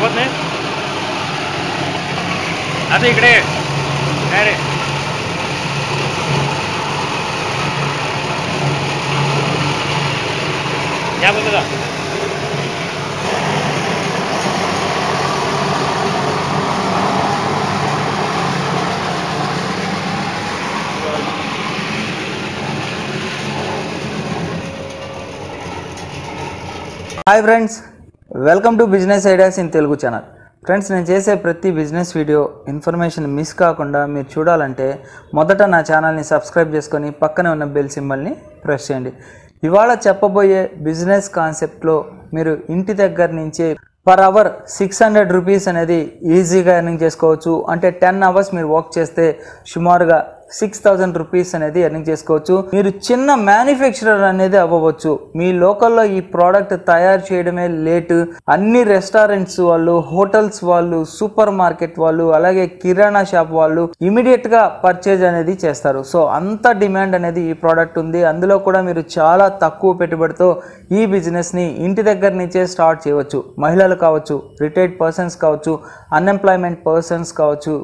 रावत ने आता इकडे काय रे या बोलतो का hi friends welcome to business ideas in Telugu channel. Friends నేను చేసే ప్రతి బిజినెస్ వీడియో ఇన్ఫర్మేషన్ మిస్ కాకుండా మీరు చూడాలంటే మొదట నా ఛానల్ని సబ్స్క్రైబ్ చేసుకొని పక్కనే ఉన్న బెల్ సింబల్ని ప్రెస్ చేయండి. ఇవాళ చెప్పబోయే బిజినెస్ కాన్సెప్ట్లో మీరు ఇంటి దగ్గర నుంచే per hour six hundred rupees అనేది ఈజీగా ఎర్నింగ్ చేసుకోవచ్చు. అంటే టెన్ అవర్స్ మీరు వర్క్ చేస్తే సుమారుగా సిక్స్ థౌజండ్ రూపీస్ అనేది ఎర్నింగ్ చేసుకోవచ్చు. మీరు చిన్న మ్యానుఫ్యాక్చరర్ అనేది అవ్వవచ్చు. మీ లోకల్లో ఈ ప్రోడక్ట్ తయారు చేయడమే లేట్ అన్ని రెస్టారెంట్స్ వాళ్ళు హోటల్స్ వాళ్ళు సూపర్ మార్కెట్ వాళ్ళు అలాగే కిరాణా షాప్ వాళ్ళు ఇమీడియట్గా పర్చేజ్ అనేది చేస్తారు. సో అంత డిమాండ్ అనేది ఈ ప్రోడక్ట్ ఉంది. అందులో కూడా మీరు చాలా తక్కువ పెట్టుబడితో ఈ బిజినెస్ని ఇంటి దగ్గర నుంచే స్టార్ట్ చేయవచ్చు. మహిళలు కావచ్చు రిటైర్డ్ పర్సన్స్ కావచ్చు అన్ఎంప్లాయ్మెంట్ పర్సన్స్ కావచ్చు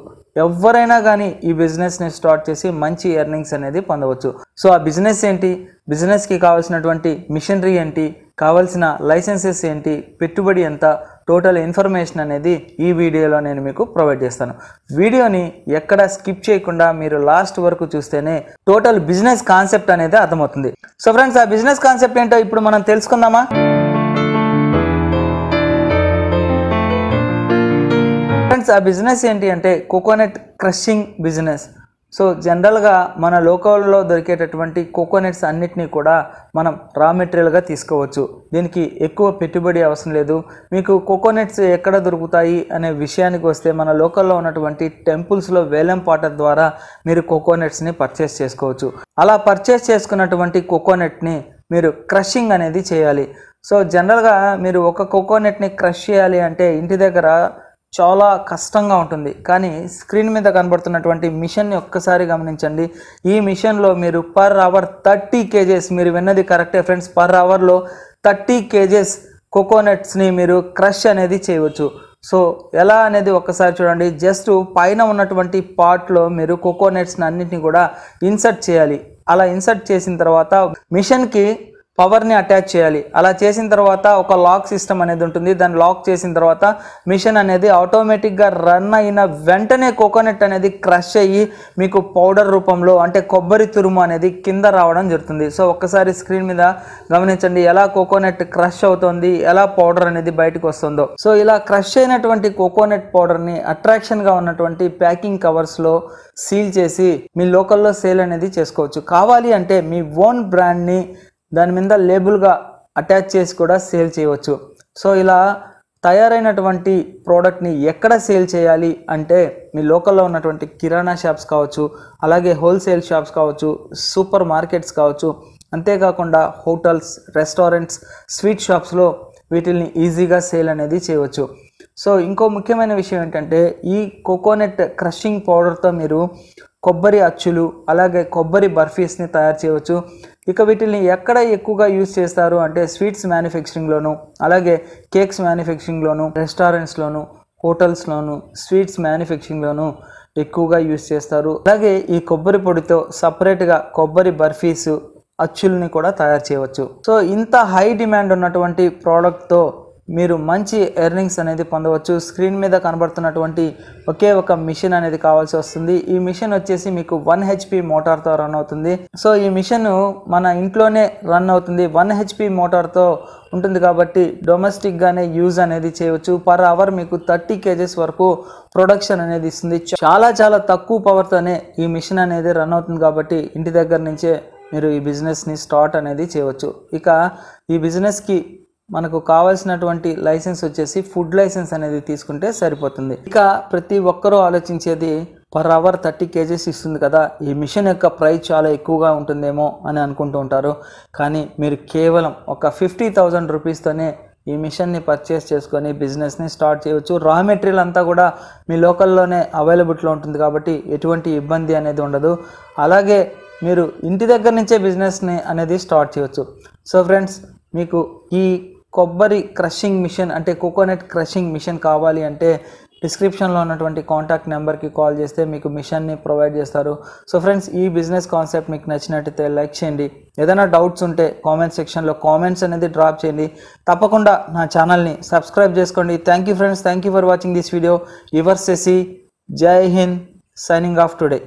ఎవరైనా కానీ ఈ బిజినెస్ని స్టార్ట్ చేసి మంచి ఎర్నింగ్స్ అనేది పొందవచ్చు. సో ఆ బిజినెస్ ఏంటి? బిజినెస్కి కావాల్సినటువంటి మిషనరీ ఏంటి? కావాల్సిన లైసెన్సెస్ ఏంటి? పెట్టుబడి ఎంత? టోటల్ ఇన్ఫర్మేషన్ అనేది ఈ వీడియోలో నేను మీకు ప్రొవైడ్ చేస్తాను. వీడియోని ఎక్కడ స్కిప్ చేయకుండా మీరు లాస్ట్ వరకు చూస్తేనే టోటల్ బిజినెస్ కాన్సెప్ట్ అనేది అర్థమవుతుంది. సో ఫ్రెండ్స్ ఆ బిజినెస్ కాన్సెప్ట్ ఏంటో ఇప్పుడు మనం తెలుసుకుందామా? ఫ్రెండ్స్ ఆ బిజినెస్ ఏంటి అంటే కోకోనట్ క్రషింగ్ బిజినెస్. సో జనరల్గా మన లోకల్లో దొరికేటటువంటి కోకోనట్స్ అన్నిటినీ కూడా మనం రా మెటీరియల్గా తీసుకోవచ్చు. దీనికి ఎక్కువ పెట్టుబడి అవసరం లేదు. మీకు కోకోనట్స్ ఎక్కడ దొరుకుతాయి అనే విషయానికి వస్తే మన లోకల్లో ఉన్నటువంటి టెంపుల్స్లో వేలం పాట ద్వారా మీరు కోకోనట్స్ని పర్చేస్ చేసుకోవచ్చు. అలా పర్చేస్ చేసుకున్నటువంటి కోకోనట్ని మీరు క్రషింగ్ అనేది చేయాలి. సో జనరల్గా మీరు ఒక కోకోనట్ని క్రష్ చేయాలి అంటే ఇంటి దగ్గర చాలా కష్టంగా ఉంటుంది. కానీ స్క్రీన్ మీద కనబడుతున్నటువంటి మిషన్ని ఒక్కసారి గమనించండి. ఈ మిషన్లో మీరు పర్ అవర్ థర్టీ కేజెస్ మీరు విన్నది కరెక్టే ఫ్రెండ్స్ పర్ అవర్లో థర్టీ కేజెస్ కోకోనట్స్ని మీరు క్రష్ అనేది చేయవచ్చు. సో ఎలా అనేది ఒక్కసారి చూడండి. జస్ట్ పైన ఉన్నటువంటి పార్ట్లో మీరు కోకోనట్స్ని అన్నింటినీ కూడా ఇన్సర్ట్ చేయాలి. అలా ఇన్సర్ట్ చేసిన తర్వాత మిషన్కి పవర్ని అటాచ్ చేయాలి. అలా చేసిన తర్వాత ఒక లాక్ సిస్టమ్ అనేది ఉంటుంది. దాన్ని లాక్ చేసిన తర్వాత మిషన్ అనేది ఆటోమేటిక్గా రన్ అయిన వెంటనే కోకోనట్ అనేది క్రష్ అయ్యి మీకు పౌడర్ రూపంలో అంటే కొబ్బరి తురుము అనేది కింద రావడం జరుగుతుంది. సో ఒక్కసారి స్క్రీన్ మీద గమనించండి. ఎలా కోకోనట్ క్రష్ అవుతుంది? ఎలా పౌడర్ అనేది బయటకు వస్తుందో. సో ఇలా క్రష్ అయినటువంటి కోకోనట్ పౌడర్ని అట్రాక్షన్గా ఉన్నటువంటి ప్యాకింగ్ కవర్స్లో సీల్ చేసి మీ లోకల్లో సేల్ అనేది చేసుకోవచ్చు. కావాలి అంటే మీ ఓన్ బ్రాండ్ని దాని మీద లేబుల్గా అటాచ్ చేసి కూడా సేల్ చేయవచ్చు. సో ఇలా తయారైనటువంటి ప్రోడక్ట్ని ఎక్కడ సేల్ చేయాలి అంటే మీ లోకల్లో ఉన్నటువంటి కిరాణా షాప్స్ కావచ్చు అలాగే హోల్సేల్ షాప్స్ కావచ్చు సూపర్ మార్కెట్స్ కావచ్చు అంతేకాకుండా హోటల్స్ రెస్టారెంట్స్ స్వీట్ షాప్స్లో వీటిని ఈజీగా సేల్ అనేది చేయవచ్చు. సో ఇంకో ముఖ్యమైన విషయం ఏంటంటే ఈ కోకోనట్ క్రషింగ్ పౌడర్తో మీరు కొబ్బరి అచ్చులు అలాగే కొబ్బరి బర్ఫీస్ని తయారు చేయవచ్చు. ఇక వీటిని ఎక్కడ ఎక్కువగా యూస్ చేస్తారు అంటే స్వీట్స్ మ్యానుఫ్యాక్చరింగ్లోను అలాగే కేక్స్ మ్యానుఫ్యాక్చరింగ్లోను రెస్టారెంట్స్లోను హోటల్స్లోను స్వీట్స్ మ్యానుఫ్యాక్చరింగ్లోను ఎక్కువగా యూస్ చేస్తారు. అలాగే ఈ కొబ్బరి పొడితో సపరేట్గా కొబ్బరి బర్ఫీస్ అచ్చుల్ని కూడా తయారు చేయవచ్చు. సో ఇంత హై డిమాండ్ ఉన్నటువంటి ప్రోడక్ట్తో మీరు మంచి ఎర్నింగ్స్ అనేది పొందవచ్చు. స్క్రీన్ మీద కనబడుతున్నటువంటి ఒకే ఒక మిషన్ అనేది కావాల్సి వస్తుంది. ఈ మిషన్ వచ్చేసి మీకు వన్ హెచ్పి మోటార్తో రన్ అవుతుంది. సో ఈ మిషన్ మన ఇంట్లోనే రన్ అవుతుంది. వన్ హెచ్పి మోటార్తో ఉంటుంది కాబట్టి డొమెస్టిక్గానే యూజ్ అనేది చేయవచ్చు. పర్ అవర్ మీకు థర్టీ కేజెస్ వరకు ప్రొడక్షన్ అనేది ఇస్తుంది. చాలా చాలా తక్కువ పవర్తోనే ఈ మిషన్ అనేది రన్ అవుతుంది కాబట్టి ఇంటి దగ్గర నుంచే మీరు ఈ బిజినెస్ని స్టార్ట్ అనేది చేయవచ్చు. ఇక ఈ బిజినెస్కి మనకు కావాల్సినటువంటి లైసెన్స్ వచ్చేసి ఫుడ్ లైసెన్స్ అనేది తీసుకుంటే సరిపోతుంది. ఇక ప్రతి ఒక్కరూ ఆలోచించేది పర్ అవర్ థర్టీ కేజీస్ ఇస్తుంది కదా ఈ మిషన్ యొక్క ప్రైస్ చాలా ఎక్కువగా ఉంటుందేమో అని అనుకుంటూ ఉంటారు. కానీ మీరు కేవలం ఒక ఫిఫ్టీ థౌజండ్ రూపీస్తోనే ఈ మిషన్ని పర్చేస్ చేసుకొని బిజినెస్ని స్టార్ట్ చేయవచ్చు. రా మెటీరియల్ అంతా కూడా మీ లోకల్లోనే అవైలబుల్లో ఉంటుంది కాబట్టి ఎటువంటి ఇబ్బంది అనేది ఉండదు. అలాగే మీరు ఇంటి దగ్గర నుంచే బిజినెస్ని అనేది స్టార్ట్ చేయవచ్చు. సో ఫ్రెండ్స్ మీకు ఈ కొబ్బరి క్రషింగ్ మిషన్ అంటే కోకోనట్ క్రషింగ్ మిషన్ కావాలి అంటే డిస్క్రిప్షన్లో ఉన్నటువంటి కాంటాక్ట్ నెంబర్కి కాల్ చేస్తే మీకు మిషన్ని ప్రొవైడ్ చేస్తారు. సో ఫ్రెండ్స్ ఈ బిజినెస్ కాన్సెప్ట్ మీకు నచ్చినట్టయితే లైక్ చేయండి. ఏదైనా డౌట్స్ ఉంటే కామెంట్ సెక్షన్లో కామెంట్స్ అనేది డ్రాప్ చేయండి. తప్పకుండా నా ఛానల్ని సబ్స్క్రైబ్ చేసుకోండి. Thank you friends. Thank you for watching this video. Your సెసి Jai Hind. Signing off today.